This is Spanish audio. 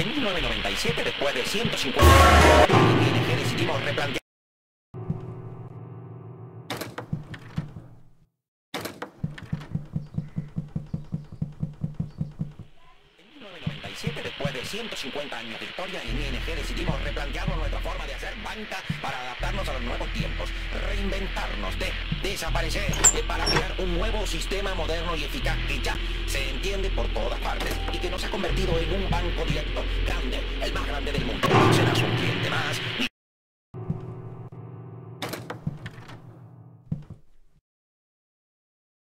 En 1997, después de 150 años, ING decidimos replantear... 1997, después de 150 años de historia, en ING decidimos replantearnos nuestra forma de hacer banca para adaptarnos a los nuevos tiempos, reinventarnos, de desaparecer, eh, para crear un nuevo sistema moderno y eficaz que ya se entiende por todas partes y que nos ha convertido en un banco directo, grande,